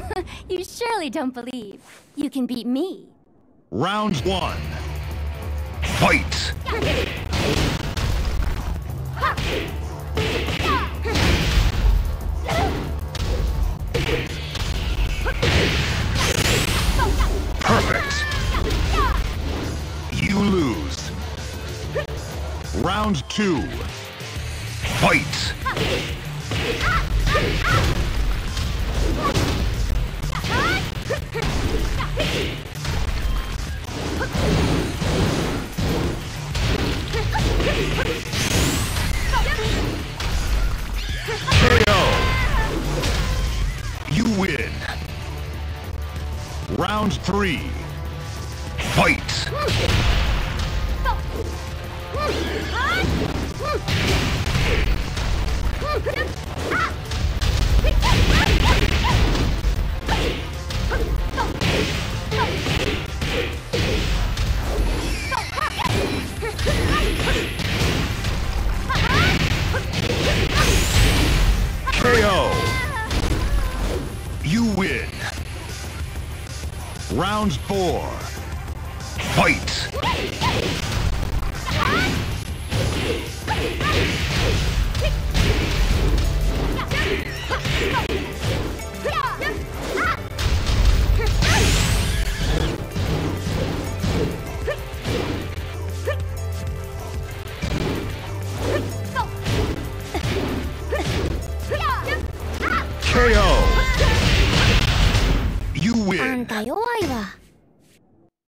you surely don't believe you can beat me. Round one. Fight! Perfect. You lose. Round two. Fight! You win. Round three. Fight! Round four. Fight! KO!